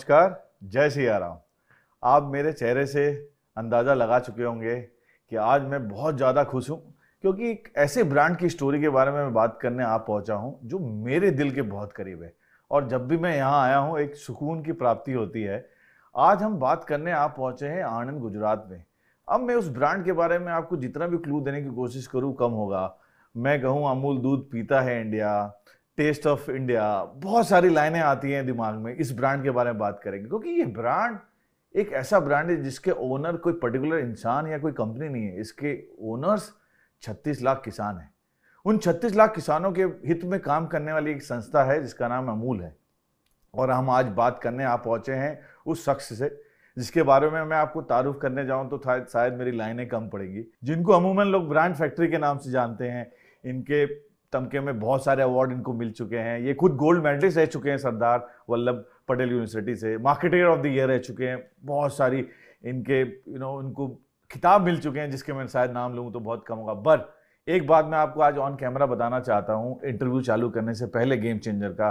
नमस्कार, जय सिया राम। आप मेरे चेहरे से अंदाज़ा लगा चुके होंगे कि आज मैं बहुत ज़्यादा खुश हूँ, क्योंकि एक ऐसे ब्रांड की स्टोरी के बारे में मैं बात करने आप पहुँचा हूँ, जो मेरे दिल के बहुत करीब है। और जब भी मैं यहाँ आया हूँ, एक सुकून की प्राप्ति होती है। आज हम बात करने आप पहुँचे हैं आनंद गुजरात में। अब मैं उस ब्रांड के बारे में आपको जितना भी क्लू देने की कोशिश करूँ, कम होगा। मैं कहूँ, अमूल दूध पीता है इंडिया टेस्ट ऑफ़ इंडिया बहुत सारी लाइनें आती हैं दिमाग में, इस ब्रांड के बारे में बात करेंगे, क्योंकि ये ब्रांड एक ऐसा ब्रांड है जिसके ओनर कोई पर्टिकुलर इंसान या कोई कंपनी नहीं है, इसके ओनर्स 36 लाख किसान हैं। उन 36 लाख किसानों के हित में काम करने वाली एक संस्था है, जिसका नाम अमूल है। और हम आज बात करने आप पहुँचे हैं उस शख्स से, जिसके बारे में मैं आपको तारुफ करने जाऊँ तो शायद मेरी लाइनें कम पड़ेगी। जिनको अमूमन लोग ब्रांड फैक्ट्री के नाम से जानते हैं, इनके तमके में बहुत सारे अवार्ड इनको मिल चुके हैं। ये खुद गोल्ड मेडलिस्ट रह चुके हैं सरदार वल्लभ पटेल यूनिवर्सिटी से। मार्केटर ऑफ़ द ईयर रह चुके हैं। बहुत सारी इनके यू नो उनको खिताब मिल चुके हैं, जिसके मैं शायद नाम लूँ तो बहुत कम होगा। बट एक बात मैं आपको आज ऑन कैमरा बताना चाहता हूँ इंटरव्यू चालू करने से पहले गेम चेंजर का,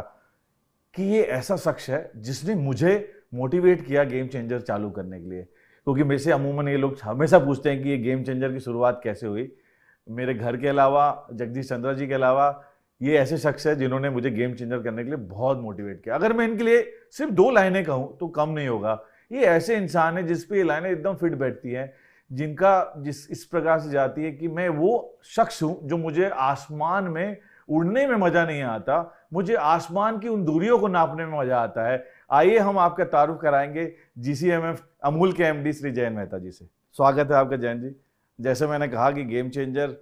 कि ये ऐसा शख्स है जिसने मुझे मोटिवेट किया गेम चेंजर चालू करने के लिए। क्योंकि मेरे से अमूमन ये लोग हमेशा पूछते हैं कि ये गेम चेंजर की शुरुआत कैसे हुई। मेरे घर के अलावा, जगदीश चंद्रा जी के अलावा, ये ऐसे शख्स है जिन्होंने मुझे गेम चेंजर करने के लिए बहुत मोटिवेट किया। अगर मैं इनके लिए सिर्फ़ दो लाइनें कहूँ तो कम नहीं होगा। ये ऐसे इंसान है जिस पे ये लाइनें एकदम फिट बैठती हैं, जिनका जिस, इस प्रकार से जाती है कि मैं वो शख्स हूँ जो मुझे आसमान में उड़ने में मज़ा नहीं आता, मुझे आसमान की उन दूरियों को नापने में मज़ा आता है। आइए हम आपका तारुफ कराएँगे G C M F Amul के एम डी श्री जैन मेहता जी से। स्वागत है आपका जैन जी। जैसे मैंने कहा कि गेम चेंजर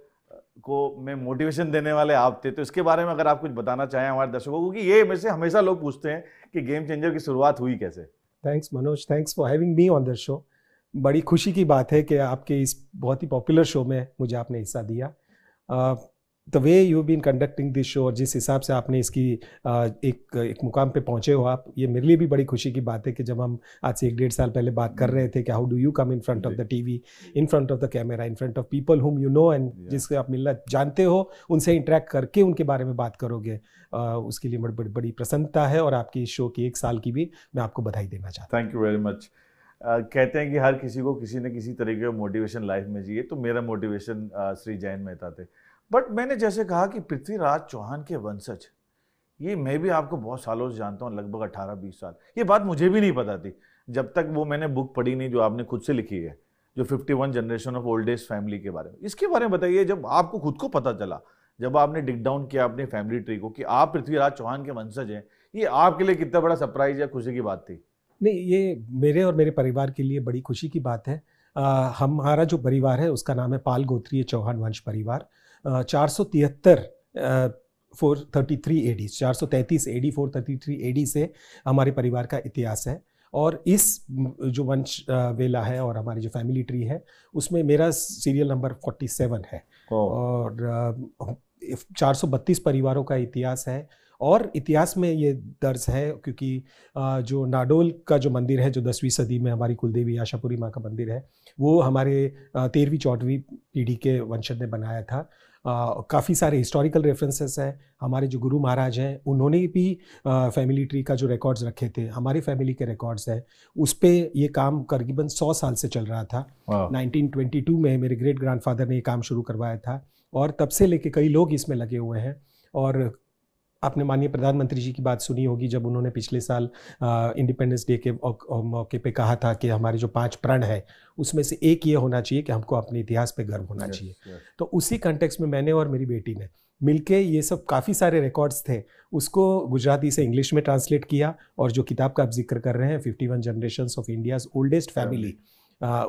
को में मोटिवेशन देने वाले आप थे तो इसके बारे में अगर आप कुछ बताना चाहें हमारे दर्शकों को कि ये में से हमेशा लोग पूछते हैं कि गेम चेंजर की शुरुआत हुई कैसे। Thanks Manoj thanks for having me on the show बड़ी खुशी की बात है कि आपके इस बहुत ही पॉपुलर शो में मुझे आपने हिस्सा दिया। The way you been conducting this show और जिस हिसाब से आपने इसकी एक एक मुकाम पे पहुँचे हो आप ये मेरे लिए भी बड़ी खुशी की बात है कि जब हम आज से एक डेढ़ साल पहले बात कर रहे थे कि how do you come in front of the TV in front of the camera in front of people whom you know and जिससे आप मिलना जानते हो उनसे इंटरेक्ट करके उनके बारे में बात करोगे। उसके लिए बड़ी बड़ी प्रसन्नता है और आपकी इस शो की एक साल की भी मैं आपको बधाई देना चाहता हूँ। थैंक यू वेरी मच कहते हैं कि हर किसी को किसी न किसी तरीके का मोटिवेशन लाइफ में चाहिए तो मेरा मोटिवेशन श्री जैन मेहता थे। बट मैंने जैसे कहा कि पृथ्वीराज चौहान के वंशज, ये मैं भी आपको बहुत सालों से जानता हूँ, लगभग अठारह बीस साल। ये बात मुझे भी नहीं पता थी, जब तक वो मैंने बुक पढ़ी नहीं, जो आपने खुद से लिखी है, जो 51 generation of old age family के बारे में। इसके बारे में बताइए, जब आपको खुद को पता चला, जब आपने डिग डाउन किया अपने फैमिली ट्री को कि आप पृथ्वीराज चौहान के वंशज हैं, ये आपके लिए कितना बड़ा सरप्राइज़ या खुशी की बात थी? नहीं, ये मेरे और मेरे परिवार के लिए बड़ी खुशी की बात है। हमारा जो परिवार है, उसका नाम है पाल गोत्रीय चौहान वंश परिवार। चार सौ तिहत्तर four thirty three A D चार सौ तैंतीस A D four thirty three A D से हमारे परिवार का इतिहास है। और इस जो वंश वेला है और हमारी जो फैमिली ट्री है उसमें मेरा सीरियल नंबर फोर्टी सेवन है और चार सौ बत्तीस परिवारों का इतिहास है। और इतिहास में ये दर्ज है क्योंकि जो नाडोल का जो मंदिर है जो दसवीं सदी में हमारी कुलदेवी आशापुरी माँ का मंदिर है वो हमारे तेरहवीं चौदहवीं पीढ़ी के वंशज ने बनाया था। काफ़ी सारे हिस्टोरिकल रेफरेंसेस हैं। हमारे जो गुरु महाराज हैं उन्होंने भी फैमिली ट्री का जो रिकॉर्ड्स रखे थे हमारी फैमिली के रिकॉर्ड्स हैं। उस पर ये काम करीबन सौ साल से चल रहा था। 1922 में मेरे ग्रेट ग्रैंडफादर ने ये काम शुरू करवाया था और तब से लेके कई लोग इसमें लगे हुए हैं। और आपने माननीय प्रधानमंत्री जी की बात सुनी होगी जब उन्होंने पिछले साल इंडिपेंडेंस डे के मौके पे कहा था कि हमारे जो पाँच प्रण है उसमें से एक ये होना चाहिए कि हमको अपने इतिहास पे गर्व होना चाहिए। yes. तो उसी कंटेक्स में मैंने और मेरी बेटी ने मिलके ये सब काफ़ी सारे रिकॉर्ड्स थे उसको गुजराती से इंग्लिश में ट्रांसलेट किया और जो किताब का आप ज़िक्र कर रहे हैं fifty one generation of India's oldest family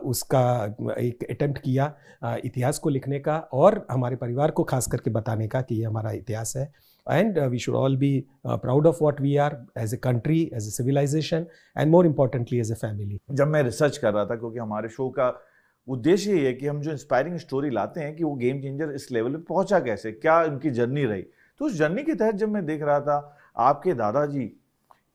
उसका एक अटेम्प्ट किया इतिहास को लिखने का और हमारे परिवार को खास करके बताने का कि ये हमारा इतिहास है। And uh, we should all be uh, proud of what we are as a country as a civilization and more importantly as a family. जब मैं रिसर्च कर रहा था क्योंकि हमारे शो का उद्देश्य ये है कि हम जो इंस्पायरिंग स्टोरी लाते हैं कि वो गेम चेंजर इस लेवल पे पहुँचा कैसे क्या उनकी जर्नी रही। तो उस जर्नी के तहत जब मैं देख रहा था आपके दादाजी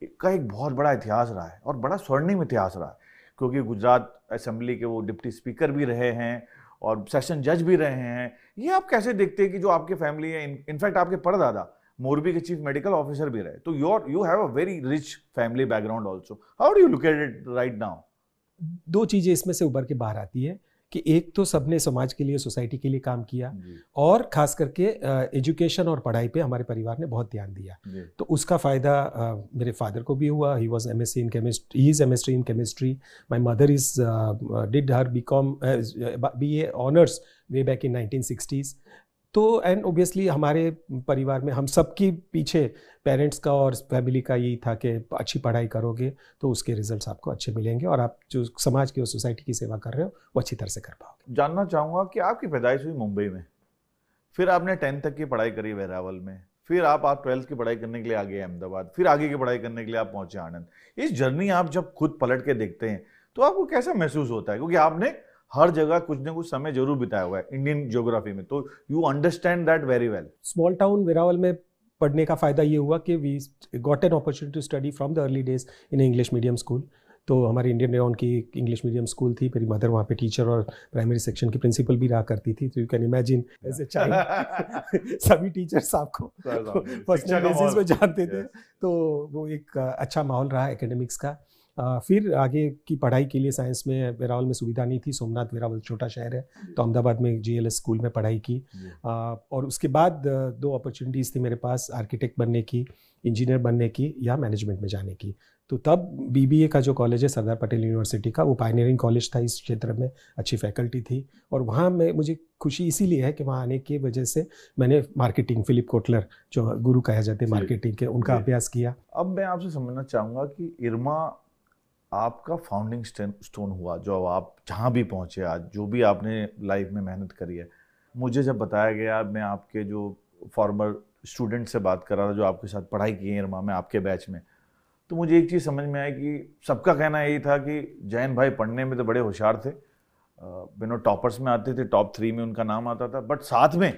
का एक बहुत बड़ा इतिहास रहा है और बड़ा स्वर्णिम इतिहास रहा है क्योंकि गुजरात असेंबली के वो डिप्टी स्पीकर भी रहे हैं और सेशन जज भी रहे हैं। ये आप कैसे देखते हैं कि जो आपके फैमिली है इनफैक्ट आपके परदादा मोरबी के चीफ मेडिकल ऑफिसर भी रहे तो your you have a very rich family background also how do you look at it right now दो चीज़ें इसमें से उभर के बाहर आती है कि एक तो सबने समाज के लिए सोसाइटी के लिए काम किया और खास करके एजुकेशन और पढ़ाई पे हमारे परिवार ने बहुत ध्यान दिया। तो उसका फ़ायदा मेरे फादर को भी हुआ। He was MSc in chemistry he is MSc in chemistry my mother is did her B BCom BA honours way back in nineteen sixties तो एंड ओबियसली हमारे परिवार में हम सबके पीछे पेरेंट्स का और फैमिली का यही था कि अच्छी पढ़ाई करोगे तो उसके रिजल्ट्स आपको अच्छे मिलेंगे और आप जो समाज की और सोसाइटी की सेवा कर रहे हो, वो अच्छी तरह से कर पाओगे। जानना चाहूँगा कि आपकी पैदाइश हुई मुंबई में? फिर आपने टेंथ तक की पढ़ाई करी वेरावल में। फिर आप आप ट्वेल्थ की पढ़ाई करने के लिए आ गए अहमदाबाद। फिर आगे की पढ़ाई करने के लिए आप पहुँचे आनंद। इस जर्नी आप जब खुद पलट के देखते हैं तो आपको कैसा महसूस होता है? क्योंकि आपने हर जगह कुछ ना कुछ समय ज़रूर बिताया हुआ है इंडियन ज्योग्राफी में। तो you understand that very well small town Veraval में पढ़ने का फ़ायदा ये हुआ कि we got an opportunity to study from the early days in English medium school तो हमारे इंडियन रेन की इंग्लिश मीडियम स्कूल थी मेरी मदर वहाँ पे टीचर और प्राइमरी सेक्शन की प्रिंसिपल भी रहा करती थी। तो you can imagine as a child सभी टीचर्स आपको पर्सनल बेसिस पे जानते थे। तो वो एक अच्छा माहौल रहा एकेडमिक्स का। फिर आगे की पढ़ाई के लिए साइंस में वेरावल में सुविधा नहीं थी सोमनाथ वेरावल छोटा शहर है तो अहमदाबाद में जी एल स्कूल में पढ़ाई की। और उसके बाद दो अपॉर्चुनिटीज़ थी मेरे पास आर्किटेक्ट बनने की इंजीनियर बनने की या मैनेजमेंट में जाने की। तो तब बीबीए का जो कॉलेज है सरदार पटेल यूनिवर्सिटी का वो पाइनियरिंग कॉलेज था इस क्षेत्र में अच्छी फैकल्टी थी। और वहाँ में मुझे खुशी इसीलिए है कि वहाँ आने की वजह से मैंने मार्केटिंग फिलिप कोटलर जो गुरु कहा जाते हैं मार्केटिंग के उनका अभ्यास किया। अब मैं आपसे समझना चाहूँगा कि इरमा आपका फाउंडिंग स्टोन हुआ, जो आप जहाँ भी पहुँचे आज, जो भी आपने लाइफ में मेहनत करी है। मुझे जब बताया गया, मैं आपके जो फॉर्मर स्टूडेंट से बात कर रहा था, जो आपके साथ पढ़ाई की है इरमा में, आपके बैच में तो मुझे एक चीज़ समझ में आई कि सबका कहना यही था कि जैन भाई पढ़ने में तो बड़े होशियार थे। बिनो टॉपर्स में आते थे टॉप थ्री में उनका नाम आता था बट साथ में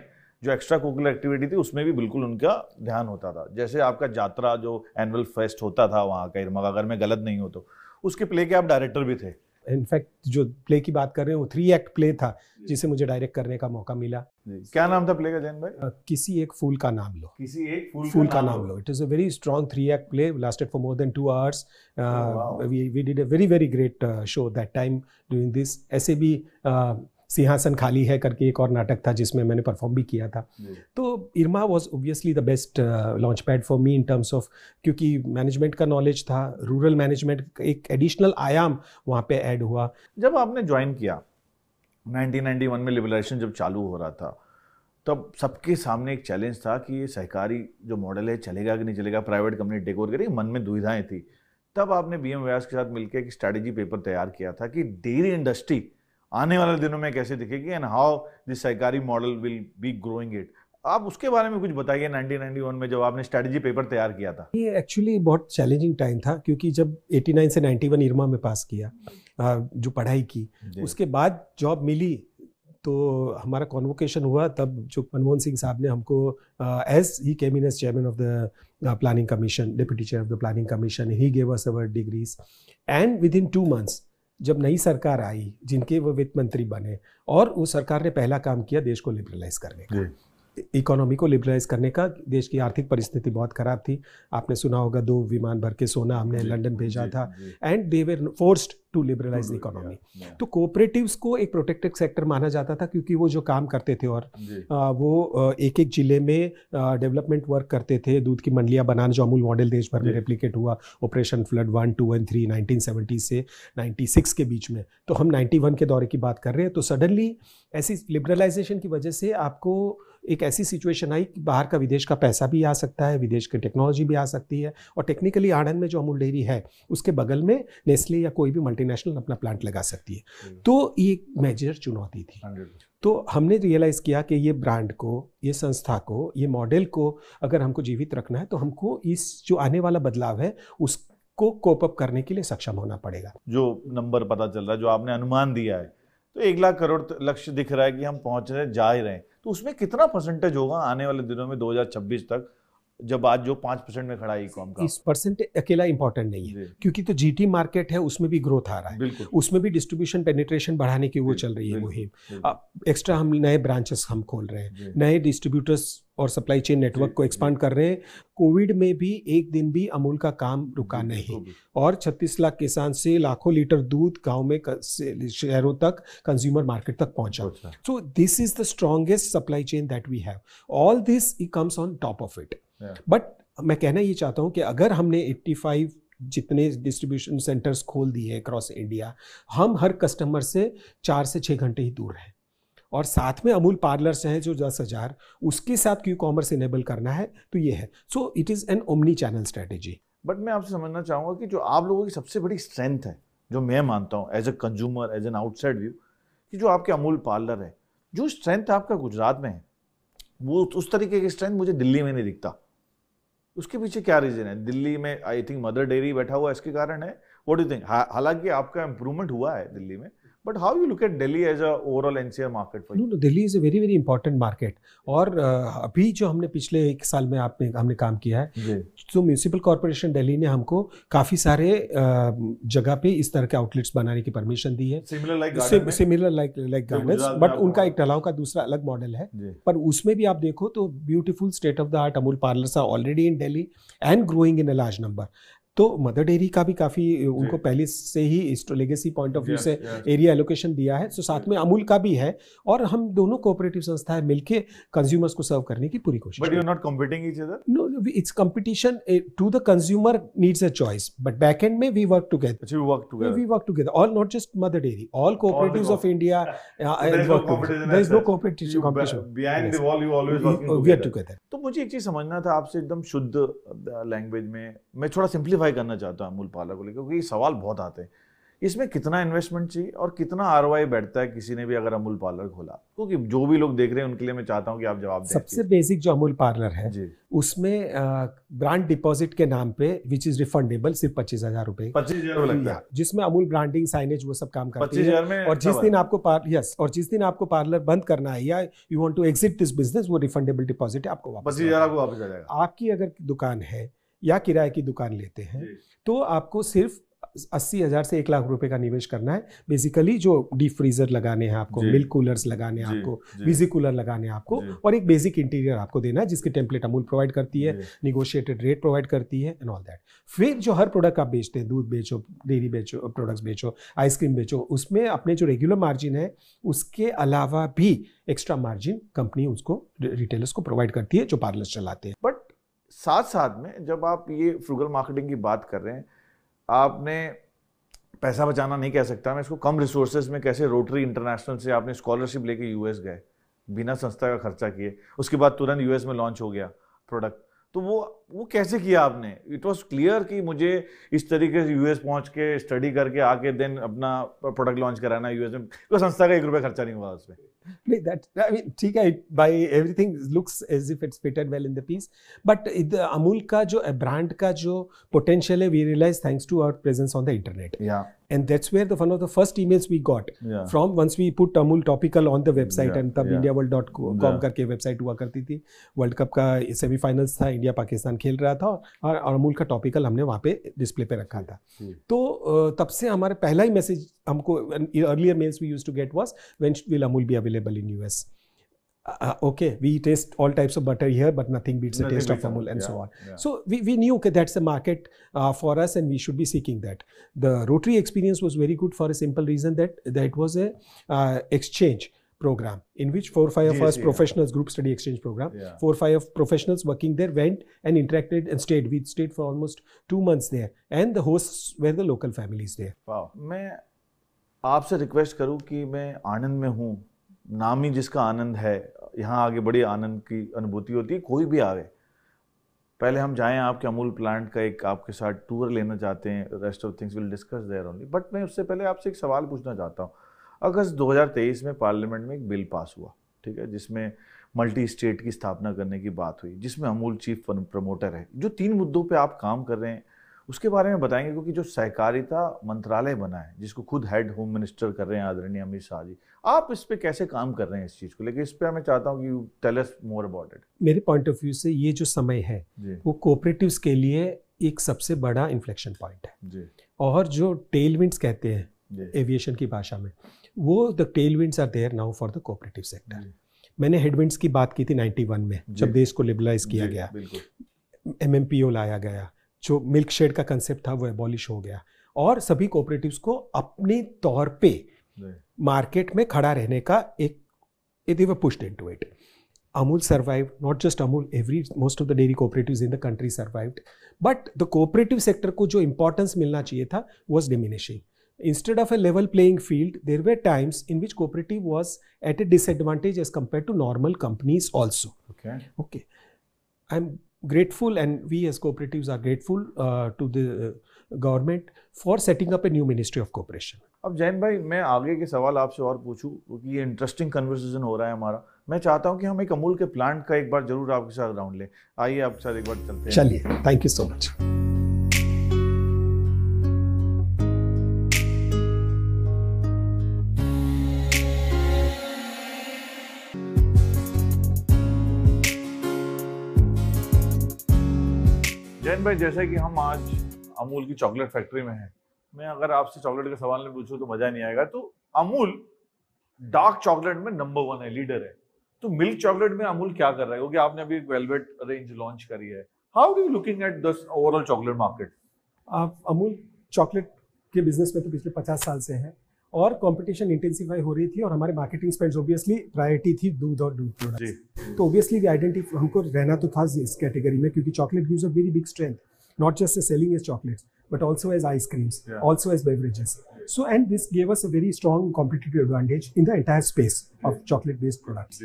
जो एक्स्ट्रा कोकुलर एक्टिविटी थी, उसमें भी बिल्कुल उनका ध्यान होता था। जैसे आपका यात्रा जो एनुअल फेस्ट होता था वहाँ का इरमा अगर मैं गलत नहीं हो तो। उसके प्ले के आप डायरेक्टर भी थे। इनफैक्ट जो प्ले की बात कर रहे हैं वो थ्री एक्ट प्ले था जिसे मुझे डायरेक्ट करने का मौका मिला। क्या नाम था प्ले का जैन भाई? किसी एक फूल का नाम लो। किसी एक फूल, फूल का, नाम लो। It is a very strong three act play lasted for more than two hours we we did a very very great show that time doing this ऐसे भी uh, सिंहासन खाली है करके एक और नाटक था जिसमें मैंने परफॉर्म भी किया था। तो IRMA was obviously the best launch pad for me in terms of क्योंकि मैनेजमेंट का नॉलेज था रूरल मैनेजमेंट एक एडिशनल आयाम वहाँ पे ऐड हुआ। जब आपने ज्वाइन किया 1991 में लिबरलाइजेशन जब चालू हो रहा था तब सबके सामने एक चैलेंज था कि ये सहकारी जो मॉडल है चलेगा कि नहीं चलेगा? प्राइवेट कंपनी टेक ओवर करेगी मन में दुविधाएँ थी। तब आपने बी एम व्यास के साथ मिलकर एक स्ट्रैटेजी पेपर तैयार किया था कि डेयरी इंडस्ट्री आने वाले दिनों में कैसे दिखेगी एंड हाउ दिस सहकारी model will be growing it आप उसके बारे में कुछ बताइए 1991 में जब आपने स्ट्रेटजी पेपर तैयार किया था। ये एक्चुअली बहुत चैलेंजिंग टाइम था क्योंकि जब 89 से 91 इरमा में पास किया जो पढ़ाई की उसके बाद जॉब मिली तो हमारा कॉन्वोकेशन हुआ तब जो मनमोहन सिंह साहब ने हमको as he came in as chairman of the planning commission deputy chair of the planning commission he gave us our degrees and within two months जब नई सरकार आई जिनके वो वित्त मंत्री बने और उस सरकार ने पहला काम किया देश को लिबरलाइज करने का। इकोनॉमी को लिबरलाइज करने का देश की आर्थिक परिस्थिति बहुत खराब थी। आपने सुना होगा दो विमान भर के सोना हमने लंदन भेजा था। And they were forced to liberalise economy तो कोऑपरेटिव्स को एक प्रोटेक्टेड सेक्टर माना जाता था क्योंकि वो जो काम करते थे और आ, वो एक एक ज़िले में डेवलपमेंट वर्क करते थे। दूध की मंडलियाँ बनाने जो अमूल मॉडल देश भर में रेप्लीकेट हुआ। Operation flood one two and three nineteen से नाइन्टी के बीच में। तो हम नाइन्टी के दौरे की बात कर रहे हैं। तो सडनली ऐसी लिबरलाइजेशन की वजह से आपको एक ऐसी सिचुएशन आई कि बाहर का विदेश का पैसा भी आ सकता है विदेश की टेक्नोलॉजी भी आ सकती है। और टेक्निकली आनंद में जो अमूल डेयरी है उसके बगल में नेस्ले या कोई भी मल्टीनेशनल अपना प्लांट लगा सकती है। हम्म। तो ये मेजर चुनौती थी। तो हमने रियलाइज़ किया कि ये ब्रांड को ये संस्था को ये मॉडल को अगर हमको जीवित रखना है तो हमको इस जो आने वाला बदलाव है उसको कोप अप करने के लिए सक्षम होना पड़ेगा। जो नंबर पता चल रहा है जो आपने अनुमान दिया है तो एक लाख करोड़ लक्ष्य दिख रहा है कि हम पहुँच रहे जा ही रहे हैं। तो उसमें कितना परसेंटेज होगा आने वाले दिनों में 2026 तक? जब आज जो पाँच परसेंट में खड़ा है कॉम का। इस परसेंट अकेला इंपॉर्टेंट नहीं है क्योंकि तो जीटी मार्केट है उसमें भी ग्रोथ आ रहा है। बिल्कुल। उसमें भी डिस्ट्रीब्यूशन पेनिट्रेशन बढ़ाने की वो चल रही है मुहिम। एक्स्ट्रा हम नए ब्रांचेस हम खोल रहे हैं। नए डिस्ट्रीब्यूटर्स और सप्लाई चेन नेटवर्क को एक्सपांड कर रहे हैं। कोविड में भी एक दिन भी अमूल का काम रुका नहीं। और 36 लाख किसान से लाखों लीटर दूध गाँव में शहरों तक कंज्यूमर मार्केट तक पहुँचा। So this is the the supply chain chain we have. All this it comes on top of Yeah. मैं कहना ये चाहता हूँ कि अगर हमने 85 जितने डिस्ट्रीब्यूशन सेंटर्स खोल दिए हैं अक्रॉस इंडिया हम हर कस्टमर से चार से छः घंटे ही दूर हैं। और साथ में अमूल पार्लर्स हैं जो दस हज़ार उसके साथ क्यू कॉमर्स इनेबल करना है तो ये है। So it is an omni channel strategy but मैं आपसे समझना चाहूँगा कि जो आप लोगों की सबसे बड़ी स्ट्रेंथ है जो मैं मानता हूँ as a consumer as an outside view कि जो आपके अमूल पार्लर है जो स्ट्रेंथ आपका गुजरात में है वो उस तरीके की स्ट्रेंथ मुझे दिल्ली में नहीं दिखता। उसके पीछे क्या रीजन है? दिल्ली में आई थिंक मदर डेयरी बैठा हुआ इसके कारण है? व्हाट डू थिंक हालाँकि आपका इम्प्रूवमेंट हुआ है दिल्ली में but how you look at Delhi as a overall NCR market for no no Delhi is a very very important market और uh, अभी जो हमने पिछले एक साल में आपने हमने काम किया है तो म्यूनिसिपल कॉरपोरेशन दिल्ली ने हमको काफ़ी सारे जगह पे इस तरह के आउटलेट्स बनाने की परमिशन दी है। Similar like like gardens but उनका एक तलाव का दूसरा अलग मॉडल है। पर उसमें भी आप देखो तो beautiful state of the art Amul parlours are already in Delhi and growing in a large number तो मदर डेयरी का भी काफ़ी उनको पहले से ही लेगेसी पॉइंट ऑफ़ व्यू से एरिया एलोकेशन दिया है। सो साथ में अमूल का भी है और हम दोनों कोऑपरेटिव संस्थाएँ मिलकर कंज्यूमर्स को सर्व करने की पूरी कोशिश but you not competing no it's competition to the consumer needs a choice but back end में we work together we work together all not just Mother Dairy all cooperative of India तो मुझे एक चीज़ समझना था आपसे एकदम शुद्ध language में मैं थोड़ा सिंप्लीफाई करना चाहता हूँ अमूल पाला को लेकर क्योंकि ये सवाल बहुत आते हैं। इसमें कितना इन्वेस्टमेंट चाहिए और कितना आर बैठता है किसी ने भी अगर अमूल पार्लर खोला? क्योंकि जो भी लोग देख रहे हैं उनके लिए मैं चाहता हूँ कि आप जवाब दें। सबसे बेसिक जो अमूल पार्लर है जी। उसमें ब्रांड डिपॉजिट के नाम पे विच इज़ रिफंडेबल सिर्फ़ पच्चीस हज़ार रुपए। पच्चीस हज़ार जिसमें अमूल ब्रांडिंग साइनेज वो सब काम करती है। और जिस दिन आपको यस और जिस दिन आपको पार्लर बंद करना है या you want to exit this business वो रिफंडेबल डिपॉजिट है आपको वापस पच्चीस हज़ार आपको वापस आ जाएगा। आपकी अगर दुकान है या किराए की दुकान लेते हैं तो आपको सिर्फ़ अस्सी हज़ार से एक लाख रुपए का निवेश करना है। बेसिकली जो डीप फ्रीजर लगाने हैं आपको मिल्क कूलर्स लगाने हैं आपको बिज़ी कूलर लगाने हैं आपको और एक बेसिक इंटीरियर आपको देना है जिसके टेम्पलेट अमूल प्रोवाइड करती है निगोशिएटेड रेट प्रोवाइड करती है एंड ऑल दैट फिर जो हर प्रोडक्ट आप बेचते हैं दूध बेचो डेयरी बेचो प्रोडक्ट्स बेचो आइसक्रीम बेचो उसमें अपने जो रेगुलर मार्जिन है उसके अलावा भी एक्स्ट्रा मार्जिन कंपनी उसको रिटेलर्स को प्रोवाइड करती है जो पार्लर्स चलाते हैं। बट साथ साथ में जब आप ये फ्रूगल मार्केटिंग की बात कर रहे हैं, आपने पैसा बचाना नहीं कह सकता, मैं इसको कम रिसोर्सेज में कैसे रोटरी इंटरनेशनल से आपने स्कॉलरशिप लेके यूएस गए, बिना संस्था का खर्चा किए, उसके बाद तुरंत यूएस में लॉन्च हो गया प्रोडक्ट तो वो वो कैसे किया आपने? इट वॉज़ क्लियर कि मुझे इस तरीके से यूएस पहुँच के स्टडी करके आके देन अपना प्रोडक्ट लॉन्च कराना यूएस में कोई संस्था का एक रुपया खर्चा नहीं हुआ उसमें। नहीं दैट आई मीन ठीक है by everything looks as if it's fitted well in the piece but Amul का जो ब्रांड का जो पोटेंशियल है we realise thanks to our presence on the internet and that's where the one of the first emails we got या from once we put Amul topical on the website Yeah, and तब yeah. indiaworld.com Yeah. करके website हुआ करती थी world cup का semifinals था India Pakistan खेल रहा था और, और अमूल का टॉपिकल हमने वहाँ पे डिस्प्ले पे रखा था तो तब से हमारे पहला ही मैसेज हमको earlier mails we use to get was when will Amul be available in US okay we taste all types of butter here but nothing beats the Nothing taste of beats amul Amul, and yeah, so on yeah. so we, we knew okay that's a market uh, for us and we should be seeking that the rotary experience was very good for a simple reason that, that it was a uh, exchange program in which four or five of us GSE, yeah. professionals group study exchange program Yeah. four or five of professionals working there went and interacted and stayed we stayed for almost two months there and the hosts were the local families there वाह मैं आपसे request करूं कि मैं आनंद में हूं नाम ही जिसका आनंद है यहाँ आगे बड़ी आनंद की अनुभूति होती है, कोई भी आवे। पहले हम जाएँ आपके अमूल प्लांट का एक आपके साथ टूर लेना चाहते हैं rest of things will discuss there only but मैं उससे पहले आपसे एक सवाल पूछना चाहता हूँ। अगस्त 2023 में पार्लियामेंट में एक बिल पास हुआ, ठीक है, जिसमें मल्टी स्टेट की स्थापना करने की बात हुई, जिसमें अमूल चीफ प्रमोटर है, जो तीन मुद्दों पर आप काम कर रहे हैं। उसके बारे में बताएँगे क्योंकि जो सहकारिता मंत्रालय बना है जिसको खुद हेड होम मिनिस्टर कर रहे हैं आदरणीय अमित शाह जी आप इस पे कैसे काम कर रहे हैं इस चीज़ को लेकिन इस पर मैं चाहता हूँ कि you tell us more about it मेरे पॉइंट ऑफ़ व्यू से ये जो समय है वो कोऑपरेटिव्स के लिए एक सबसे बड़ा इन्फ्लेक्शन पॉइंट है। जी। और जो टेलविंड्स कहते हैं एविएशन की भाषा में वो the tailwinds are there now for the cooperative sector मैंने हेडविंड्स की बात की थी 91 में जब देश को लिबरलाइज किया गया। एम लाया गया। जो मिल्क शेड का कंसेप्ट था वो एबॉलिश हो गया। और सभी कोऑपरेटिव को अपने तौर पे मार्केट में खड़ा रहने का एक pushed into it Amul survive not just Amul every most of the dairy cooperative in the country survive but the cooperative sector को जो इंपॉर्टेंस मिलना चाहिए था was diminishing instead of a level playing field there were times in which cooperative was at a disadvantage as compare to normal companies also okay I am grateful, and we as cooperatives are grateful uh, to the uh, government for setting up a new Ministry of Cooperation. अब जैन भाई मैं आगे के सवाल आपसे और पूछूँ क्योंकि ये इंटरेस्टिंग कन्वर्सेशन हो रहा है हमारा। मैं चाहता हूँ कि हम एक अमूल के प्लांट का एक बार ज़रूर आपके साथ राउंड लें। आइए आपके साथ एक बार चलते हैं। चलिए thank you so much Jain भाई, जैसे कि हम आज अमूल की चॉकलेट फैक्ट्री में हैं। मैं अगर आपसे चॉकलेट का सवाल नहीं पूछूँ तो मज़ा नहीं आएगा। तो अमूल डार्क चॉकलेट में नंबर वन है लीडर है। तो मिल्क चॉकलेट में अमूल क्या कर रहा है? क्योंकि आपने अभी एक वेलवेट रेंज लॉन्च करी है। How do you looking at this overall chocolate market आप अमूल चॉकलेट के बिज़नेस में तो पिछले पचास साल से हैं। और कंपटीशन इंटेंसिफाई हो रही थी और हमारे मार्केटिंग स्पेंड्स ऑब्वियसली प्रायोरिटी थी दूध और दूध प्रोडक्ट तो ऑब्वियसली वी आइडेंटिफाई हमको रहना तो था इस कैटेगरी में क्योंकि chocolate gives a very big strength not just selling as chocolates but also as ice creams also as beverages so and this gave us a very strong competitive advantage in the entire space of chocolate based products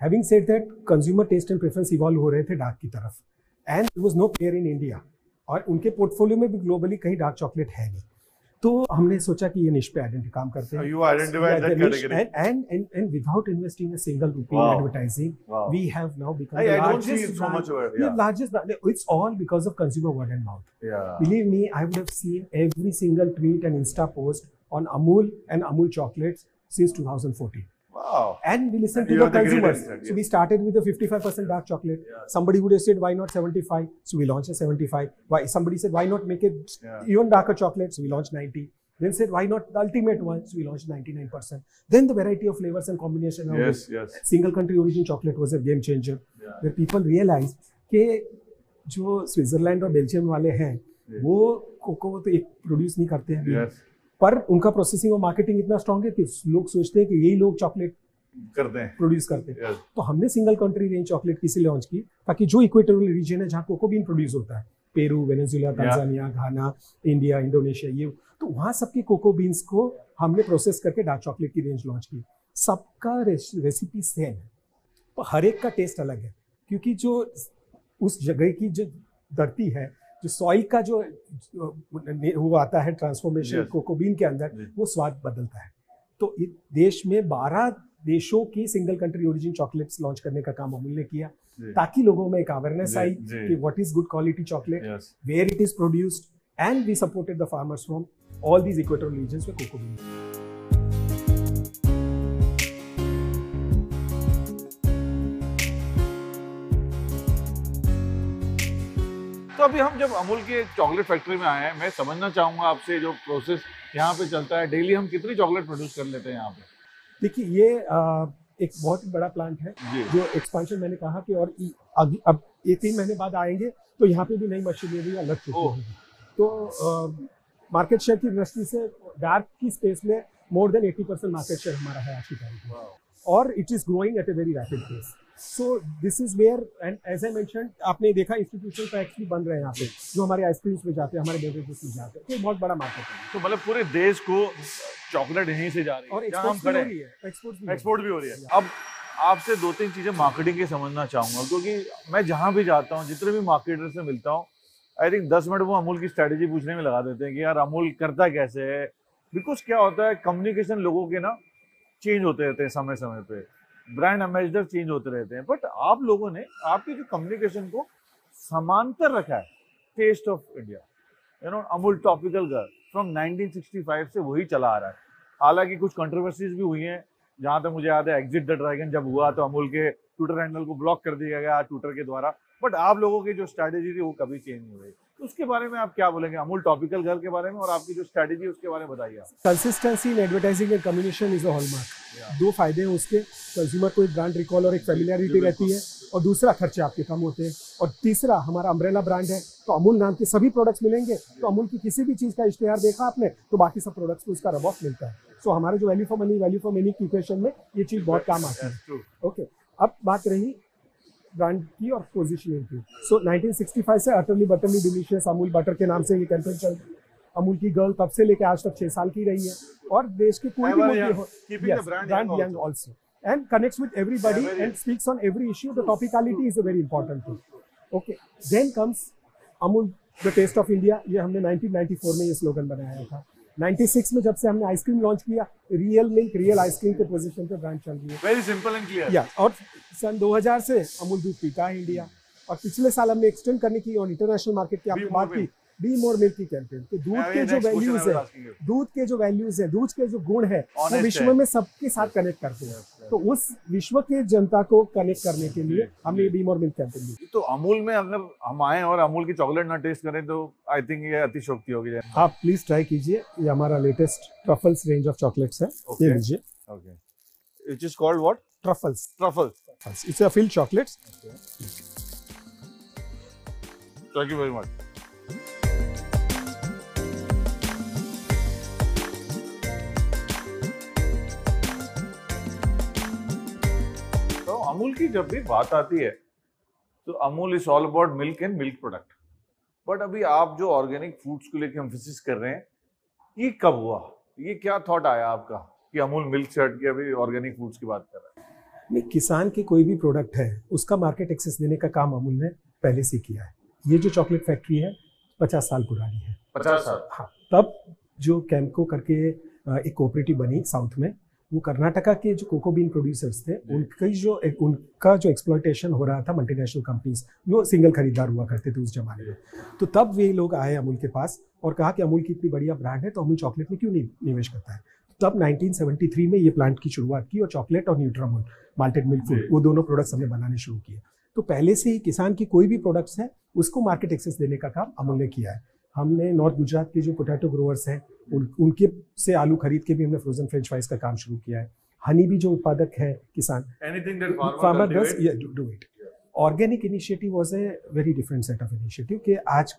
having said that consumer taste and preference evolve हो रहे थे dark की तरफ़. And was no care in India और उनके portfolio में भी globally कहीं डार्क चॉकलेट है नहीं. तो हमने सोचा कि ये निश पे आइडेंटी काम करते हैं। Single rupee we have now it's all because of consumer word and mouth believe me I would seen every single tweet and insta post on Amul and Amul chocolate since 2014 wow And we listened You to the have the consumers. insight, So we started with a 55% dark chocolate. Yeah. Somebody would have said, why not 75? So we launched a 75. Why somebody said, why not make it Yeah. even darker chocolate? So we launched 90. Then said, why not the ultimate one? So we launched 99%. Then the variety of flavors and combination of yes yes single country origin chocolate was a game changer. yeah where people realize कि जो Switzerland और Belgium वाले हैं. वो cocoa तो एक produce नहीं करते हैं yes पर उनका प्रोसेसिंग और मार्केटिंग इतना स्ट्रांग है कि लोग सोचते हैं कि यही लोग चॉकलेट करते हैं। प्रोड्यूस करते हैं। Yes तो हमने सिंगल कंट्री रेंज चॉकलेट किसी लॉन्च की ताकि जो इक्वेटोरियल रीजन है जहाँ कोको बीन प्रोड्यूस होता है Peru Venezuela Tanzania Ghana India Indonesia ये। तो वहाँ सबके कोको बीन्स को हमने प्रोसेस करके डार्क चॉकलेट की रेंज लॉन्च की। सबका रेसिपी सेम है। पर हर एक का टेस्ट अलग है क्योंकि जो उस जगह की जो धरती है जो सॉइल का जो वो आता है ट्रांसफॉर्मेशन Yes. कोको बीन के अंदर जी। वो स्वाद बदलता है तो इस देश में 12 देशों की single country origin chocolates launch करने का काम अमूल ने किया ताकि लोगों में एक अवेयरनेस आई। कि what is good quality chocolate yes where it is produced and we supported the farmers from all these equatorial regions में कोको अभी हम जब अमूल के चॉकलेट फैक्ट्री में आए हैं मैं समझना चाहूँगा आपसे जो प्रोसेस यहाँ पे चलता है डेली हम कितनी चॉकलेट प्रोड्यूस कर लेते हैं यहाँ पे? देखिए ये आ, एक बहुत ही बड़ा प्लांट है जो। एक्सपांशन मैंने कहा कि और अब ये तीन महीने बाद आएँगे तो यहाँ पे भी नई मशीनरी लग चुकी। होगी तो मार्केट शेयर की दृष्टि से डार्क की स्पेस में more than 80 percent market share हमारा है आज की तारीख में और it is growing at a very rapid pace so this is where and as I mention आपने देखा इंस्टीट्यूशन पैक्स भी बन रहे हैं यहाँ पे जो हमारे आइसक्रीम्स में जाते हैं हमारे बेवरेजेस में जाते हैं। तो बहुत बड़ा मार्केट है। तो मतलब पूरे देश को चॉकलेट यहीं से जा रही है हम एक्सपोर्ट भी हो रही है एक्सपोर्ट भी हो भी हो रही है। अब आपसे दो तीन चीज़ें मार्केटिंग की समझना चाहूँगा क्योंकि मैं जहाँ भी जाता हूँ जितने भी मार्केटर से मिलता हूँ आई थिंक दस मिनट वो अमूल की स्ट्रेटेजी पूछने में लगा देते हैं कि यार अमूल करता कैसे है। बिकॉज़ क्या होता है कम्युनिकेशन लोगों के ना चेंज होते रहते हैं समय समय पे। ब्रांड एम्बेसडर चेंज होते रहते हैं। बट आप लोगों ने, आपके जो कम्युनिकेशन को समांतर रखा है taste of India you know Amul topical girl from 1965 से वही चला आ रहा है। हालाँकि कुछ कंट्रोवर्सीज भी हुई हैं। जहाँ तक मुझे याद है एग्जिट द ड्रैगन जब हुआ तो अमूल के ट्विटर हैंडल को ब्लॉक कर दिया गया ट्विटर के द्वारा। बट आप लोगों की जो स्ट्रैटेजी थी, वो कभी चेंज नहीं हुई उसके बारे में आप क्या बोलेंगे? अमूल टॉपिकल गर्ल के बारे में और आपकी जो स्ट्रैटेजी उसके बारे में बताइए consistency in advertising and communication is a hallmark दो फ़ायदे हैं उसके कंज्यूमर को एक ब्रांड रिकॉल और एक फेमिलियरिटी रहती है और दूसरा खर्चे आपके कम होते हैं। और तीसरा हमारा अम्ब्रेला ब्रांड है तो अमूल नाम के सभी प्रोडक्ट्स मिलेंगे। तो अमूल की किसी भी चीज़ का इश्तेहार देखा आपने तो बाकी सब प्रोडक्ट्स को उसका रबॉफ मिलता है। सो so, हमारे जो value for money value for money की इक्वेशन में ये चीज़ बहुत काम आती है। ओके अब बात रही ब्रांड की और पोजिशनिंग की सो so, से utterly butterly delicious Amul butter के नाम से ये कैंपेन चल रही अमूल की गर्ल तब से लेके आज तक छह साल की रही है। और देश के कोई भी मुद्दे हो brand young also and connect with everybody and speaks on every issue the topicality is a very important thing okay then comes the taste of India ये हमने 1994 में ये स्लोगन बनाया था। 96 में जब से हमने आइसक्रीम लॉन्च किया real milk real ice cream के पोजीशन पे ब्रांड चल रही है। वेरी सिंपल एंड क्लियर या और सन 2000 से अमूल दूध पीता है इंडिया और पिछले साल हमने एक्सटेंड करने की और इंटरनेशनल मार्केट की आपने बात की। बी मोर मिल्क की कैंपेन तो दूध के जो वैल्यूज़ है दूध के जो वैल्यूज़ है दूध के जो गुण है वो विश्व में सबके साथ कनेक्ट करते हैं। तो उस विश्व के जनता को कनेक्ट करने के लिए हमने बी मोर मिल्क कैंपेन दी। तो अमूल में अगर हम आए और अमूल की चॉकलेट ना टेस्ट करें तो आई थिंक ये अतिशोक्ति होगी। आप प्लीज़ ट्राई कीजिए। ये हमारा latest truffles range of chocolates है। ये लीजिए। Okay it is called what truffles truffles it's a filled chocolates thank you very much Amul की जब भी बात आती है तो Amul is all about milk and milk product but अभी आप जो ऑर्गेनिक फूड्स को लेकर एम्फोसिस कर रहे हैं ये कब हुआ? ये क्या थॉट आया आपका कि अमूल मिल्क से हट के अभी ऑर्गेनिक फूड्स की बात कर रहे हैं? नहीं किसान की कोई भी प्रोडक्ट है उसका मार्केट एक्सेस देने का काम अमूल ने पहले से किया है। ये जो चॉकलेट फैक्ट्री है पचास साल पुरानी है। पचास साल? हाँ तब जो कैम्को करके एक कोऑपरेटिव बनी साउथ में वो कर्नाटका के जो कोको बीन प्रोड्यूसर्स थे उनकी जो एक, उनका जो एक्सप्लोइटेशन हो रहा था मल्टीनेशनल कंपनीज़ जो सिंगल खरीदार हुआ करते थे उस जमाने में। तो तब वे लोग आए अमूल के पास और कहा कि अमूल की इतनी बढ़िया ब्रांड है तो अमूल चॉकलेट में क्यों नहीं निवेश करता है? तब 1973 में ये प्लांट की शुरुआत की और चॉकलेट और न्यूट्रामोल माल्टेड मिल्क फ़ूड वो दोनों प्रोडक्ट्स हमने बनाने शुरू किए। तो पहले से ही किसान की कोई भी प्रोडक्ट्स है उसको मार्केट एक्सेस देने का काम अमूल ने किया है। हमने नॉर्थ गुजरात के जो पोटैटो ग्रोवर्स हैं उन, उनके से आलू खरीद के भी हमने फ्रोजन फ्रेंच फ्राइज का काम शुरू किया है। हनी भी जो उत्पादक है किसान। Farmer does do it organic initiative was a very different set of initiative कि आज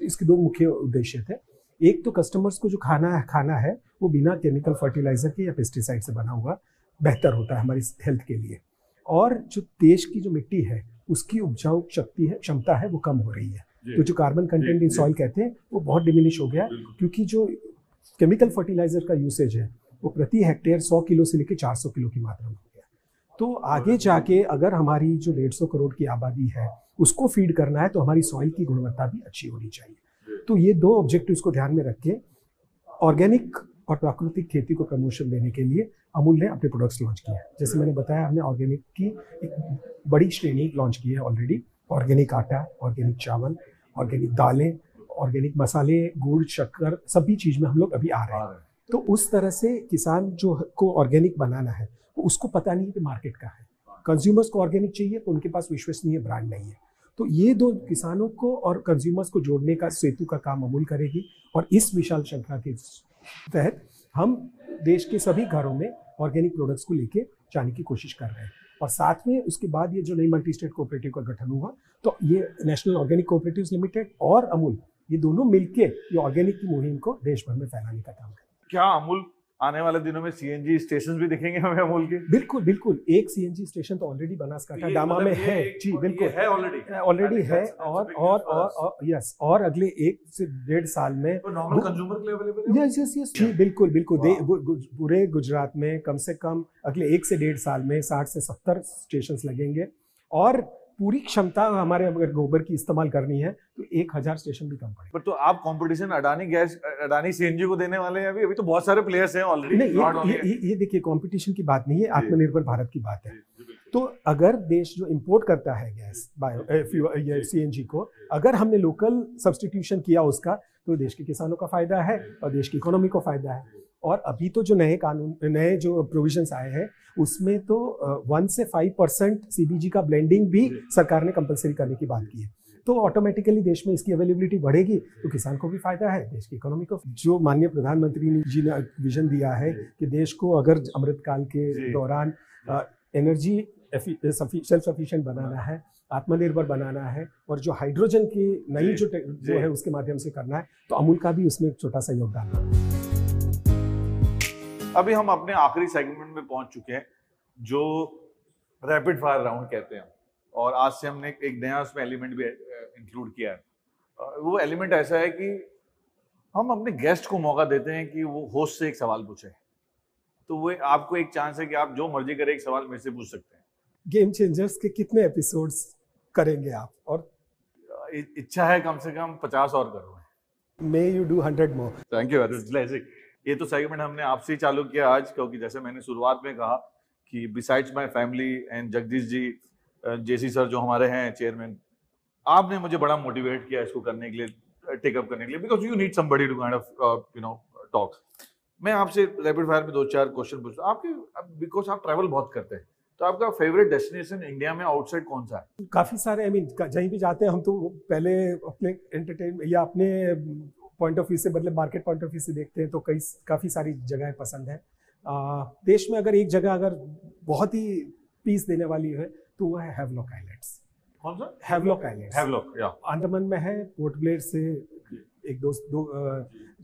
इसके दो मुख्य उद्देश्य थे। एक तो कस्टमर्स को जो खाना है खाना है वो बिना केमिकल फर्टिलाइज़र के या पेस्टिसाइड से बना हुआ बेहतर होता है हमारी हेल्थ के लिए। और जो देश की जो मिट्टी है उसकी उपजाऊ शक्ति है क्षमता है वो कम हो रही है। तो जो कार्बन कंटेंट इन सॉइल कहते हैं वो बहुत डिमिनिश हो गया क्योंकि जो केमिकल फर्टिलाइज़र का यूसेज है वो प्रति हेक्टेयर 100 किलो से लेकर 400 किलो की मात्रा में हो गया। तो आगे जाके अगर हमारी जो डेढ़ सौ करोड़ की आबादी है उसको फ़ीड करना है तो हमारी सॉइल की गुणवत्ता भी अच्छी होनी चाहिए। तो ये दो ऑब्जेक्टिव को ध्यान में रख। के ऑर्गेनिक और प्राकृतिक खेती को प्रमोशन देने के लिए अमूल ने अपने प्रोडक्ट्स लॉन्च किए हैं। जैसे मैंने बताया हमने ऑर्गेनिक की एक बड़ी श्रेणी लॉन्च की है ऑलरेडी ऑर्गेनिक आटा ऑर्गेनिक चावल ऑर्गेनिक दालें ऑर्गेनिक मसाले गुड़ शक्कर सभी चीज़ में हम लोग अभी आ रहे हैं। तो उस तरह से किसान जो को ऑर्गेनिक बनाना है उसको पता नहीं है कि मार्केट का है। कंज्यूमर्स को ऑर्गेनिक चाहिए तो उनके पास विश्वसनीय ब्रांड नहीं है। तो ये दो किसानों को और कंज्यूमर्स को जोड़ने का सेतु का काम अमूल करेगी और इस विशाल श्रृंखला के तहत हम देश के सभी घरों में ऑर्गेनिक प्रोडक्ट्स को लेके जाने की कोशिश कर रहे हैं। और साथ में उसके बाद ये जो नई मल्टी स्टेट कोऑपरेटिव का गठन हुआ तो ये नेशनल ऑर्गेनिक कोऑपरेटिव लिमिटेड और अमूल ये दोनों मिलके ये ऑर्गेनिक की मुहिम को देश भर में फैलाने का काम करें क्या अमूल आने वाले दिनों में सीएनजी स्टेशन भी दिखेंगे हमें अमूल के। बिल्कुल बिल्कुल। एक सीएनजी स्टेशन तो ऑलरेडी बनासकाठा डामा मतलब में है। जी बिल्कुल। है ऑलरेडी ऑलरेडी है और और और यस और अगले एक से डेढ़ साल में नॉर्मल कंज्यूमर के लिए अवेलेबल यस यस यस जी बिल्कुल बिल्कुल। पूरे गुजरात में कम से कम अगले एक से डेढ़ साल में साठ से सत्तर स्टेशन लगेंगे। और पूरी क्षमता हमारे अगर गोबर की इस्तेमाल करनी है तो एक हज़ार स्टेशन भी कम पड़े पर तो आप competition Adani gas Adani CNG को देने वाले हैं अभी? अभी तो बहुत सारे प्लेयर्स हैं ऑलरेडी नहीं ये, ये, ये देखिए कंपटीशन की बात नहीं है आत्मनिर्भर भारत की बात है। तो अगर देश जो इंपोर्ट करता है गैस बायो सी एन को अगर हमने लोकल सब्सटीट्यूशन किया उसका तो देश के किसानों का फ़ायदा है और देश की इकोनॉमी को फ़ायदा है। और अभी तो जो नए कानून नए जो प्रोविजंस आए हैं उसमें तो वन से फाइव परसेंट सीबीजी का ब्लेंडिंग भी सरकार ने कंपलसरी करने की बात की है। तो ऑटोमेटिकली देश में इसकी अवेलेबिलिटी बढ़ेगी तो किसान को भी फ़ायदा है देश की इकोनॉमी को जो माननीय प्रधानमंत्री जी ने विजन दिया है कि देश को अगर अमृतकाल के दौरान एनर्जी सेल्फ सफिशिएंट बनाना है आत्मनिर्भर बनाना है और जो हाइड्रोजन की नई जो। जो है उसके माध्यम से करना है तो अमूल का भी उसमें एक छोटा सा योगदान है। अभी हम अपने आखिरी सेगमेंट में पहुँच चुके हैं जो रैपिड फायर राउंड कहते हैं और आज से हमने एक नया उसमें एलिमेंट भी इंक्लूड किया है। वो एलिमेंट ऐसा है कि हम अपने गेस्ट को मौका देते हैं कि वो होस्ट से एक सवाल पूछे। तो वो आपको एक चांस है कि आप जो मर्ज़ी करें एक सवाल मेरे से पूछ सकते हैं। गेम चेंजर्स के कितने एपिसोड्स करेंगे आप? और इच्छा है कम से कम पचास और करो। May you do hundred more thank you ये तो सेगमेंट हमने आपसे ही चालू किया आज, क्योंकि जैसे मैंने शुरुआत में कहा कि besides my family and Jagdish ji JC sir जो हमारे हैं चेयरमैन आपने मुझे बड़ा मोटिवेट किया इसको करने के लिए टेकअप करने के लिए because you need somebody to kind of you know talk मैं आपसे रैपिड फायर में दो चार क्वेश्चन पूछता आपके बिकॉज़ आप ट्रैवल बहुत करते हैं तो आपका फेवरेट डेस्टिनेशन इंडिया में आउटसाइड कौन सा है? काफ़ी सारे आई मीन जहीं भी जाते हैं, हम तो पहले अपने एंटरटेन या अपने पॉइंट ऑफ़ व्यू से मतलब मार्केट पॉइंट ऑफ़ व्यू से देखते हैं तो कई काफ़ी सारी जगहें पसंद है। देश में अगर एक जगह अगर बहुत ही पीस देने वाली है तो वो है हैवलॉक आइलैंड्स कौन सा? हैवलॉक आइलैंड्स हैवलॉक या अंडमान में है पोर्ट ब्लेयर से एक दो दो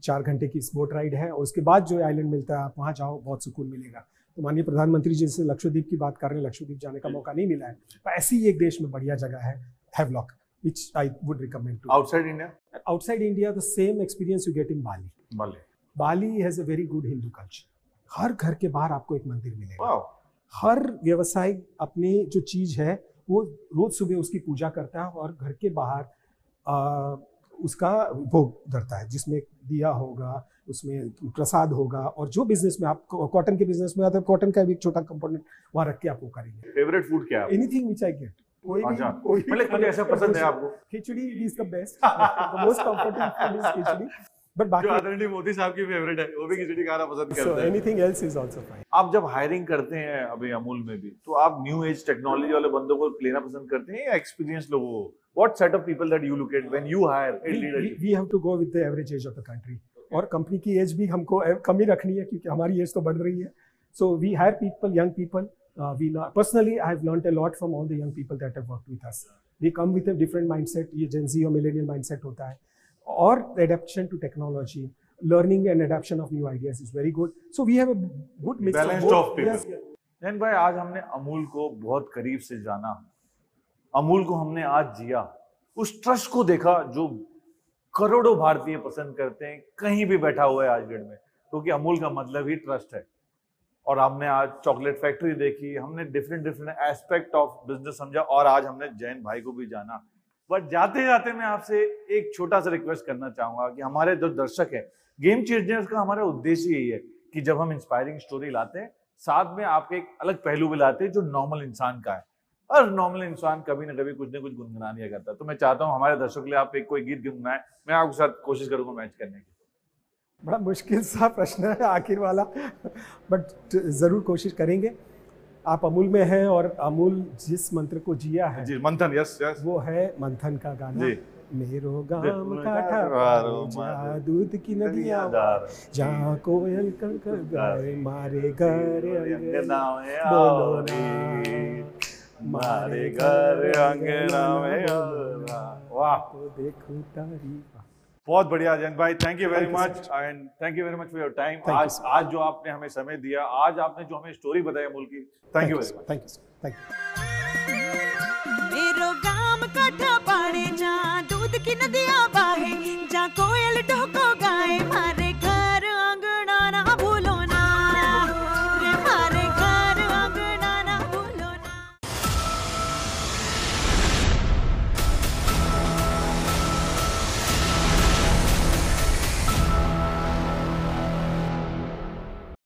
चार घंटे की बोट राइड है और उसके बाद जो आइलैंड मिलता है आप वहाँ जाओ बहुत सुकून मिलेगा। तो माननीय प्रधानमंत्री जी से लक्षद्वीप की बात कर रहे हैं लक्षद्वीप जाने का मौका नहीं मिला है। तो ऐसी ही एक देश में बढ़िया जगह है Havelock which I would recommend to. Outside India? Outside India, the same experience you get in Bali. Bali. Bali has a very good Hindu culture. हर घर के बाहर आपको एक मंदिर मिलेगा wow. हर व्यवसाय अपनी जो चीज़ है वो रोज सुबह उसकी पूजा करता है और घर के बाहर आ, उसका भोग धरता है जिसमें दिया होगा उसमें प्रसाद होगा और जो बिज़नेस में आप कॉटन के बिज़नेस में आते हैं कॉटन का भी एक छोटा कंपोनेंट वहाँ रख के आप वो करेंगे फेवरेट फ़ूड क्या एनीथिंग विच आई गेट कोई अच्छा कोई मतलब ऐसा पसंद है आपको। Khichdi is the best the most food is khichdi. But बाकी आदरणीय मोदी साहब की फेवरेट है वो भी खिचड़ी खाना पसंद करते हैं। Anything else is also fine आप जब हायरिंग करते हैं अभी अमूल में भी तो आप न्यू एज टेक्नोलॉजी वाले बंदों को लेना पसंद करते हैं या एक्सपीरियंस लोगों को? What set of people that you look at when you hire in leadership we have to go with the average age of the country और कंपनी की एज भी हमको कम ही रखनी है क्योंकि हमारी एज तो बढ़ रही है। So we hire people young people uh, we personally I have learned a lot from all the young people that have worked with us. They come with a different mindset. ये Gen Z or millennial mindset होता है और adaptation to technology, learning and adaptation of new ideas is very good. So we have a good mix Balanced of, both. of people. Yes, yes. Jain भाई आज हमने अमूल को बहुत करीब से जाना अमूल को हमने आज जिया उस ट्रस्ट को देखा जो करोड़ों भारतीय पसंद करते हैं कहीं भी बैठा हुआ है आज डेट में क्योंकि तो अमूल का मतलब ही ट्रस्ट है और हमने आज चॉकलेट फैक्ट्री देखी, हमने different different aspect of business समझा और आज हमने जैन भाई को भी जाना। बट जाते जाते मैं आपसे एक छोटा सा रिक्वेस्ट करना चाहूँगा कि हमारे जो दर्शक है गेम चेंजर्स का हमारा उद्देश्य यही है कि जब हम इंस्पायरिंग स्टोरी लाते हैं, साथ में आपके एक अलग पहलू भी लाते हैं जो नॉर्मल इंसान का है। और नॉर्मल इंसान कभी ना कभी कुछ ना कुछ गुनगुना नहीं करता तो मैं चाहता हूँ हमारे दर्शक के लिए आप एक कोई गीत गुनगुनाए। मैं आपके साथ कोशिश करूँगा मैच करने की। बड़ा मुश्किल सा प्रश्न है आखिर वाला बट ज़रूर कोशिश करेंगे। आप अमूल में हैं और अमूल जिस मंत्र को जिया है जी मंथन यस यस वो है मंथन का गाना। जी। मेरो गाम काठा दूध की नदियाँ जहाँ कोयल कंकर गाए मारे घर बोलो मारे घर अंगना में वाह। देखो तारीफ़। बहुत बढ़िया जयंत भाई thank you very much and thank you very much for your time आज आज जो आपने हमें समय दिया आज आपने जो हमें स्टोरी बताई मुल्क की thank you very much thank you thank you मेरो गाम काठा पाड़े जा दूध की नदियाँ बाहे जा कोयल ढोक